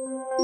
Música